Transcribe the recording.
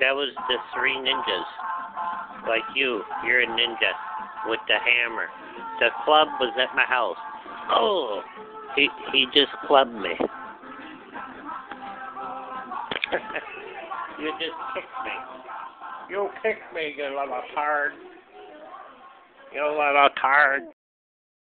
That was the three ninjas. Like you, you're a ninja with the hammer. The club was at my house. Oh, he he just clubbed me. you just kicked me. You kicked me, you little you know, a lot of tired